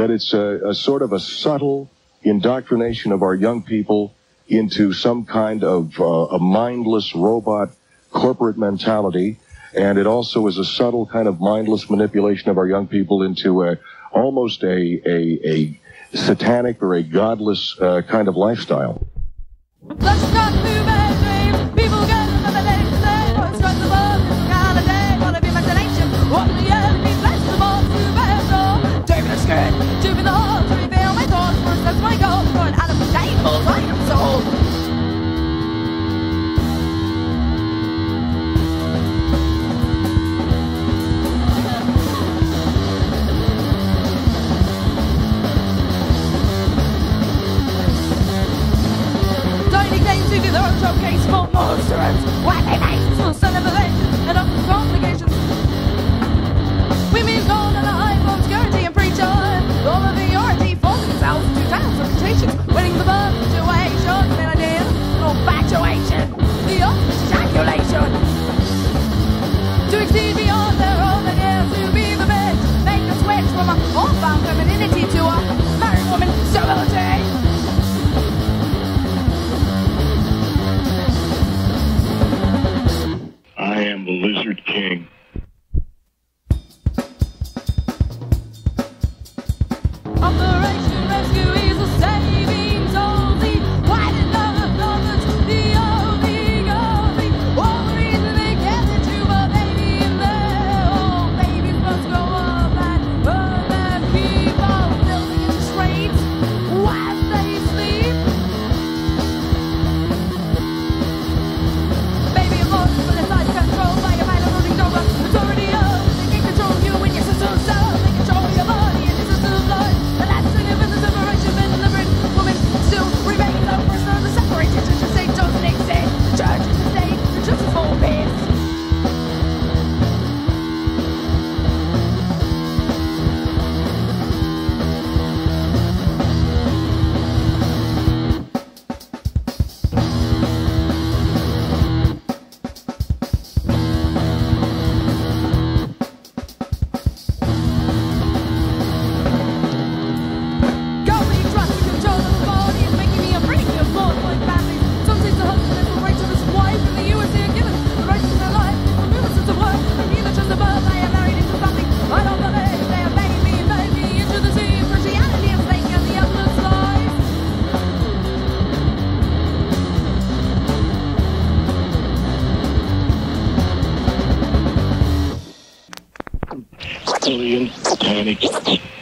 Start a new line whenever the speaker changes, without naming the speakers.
that it's a, a sort of a subtle indoctrination of our young people into some kind of uh, a mindless robot corporate mentality. And it also is a subtle kind of mindless manipulation of our young people into a, almost a, a, a satanic or a godless uh, kind of lifestyle.
Lizard King. Italian panic.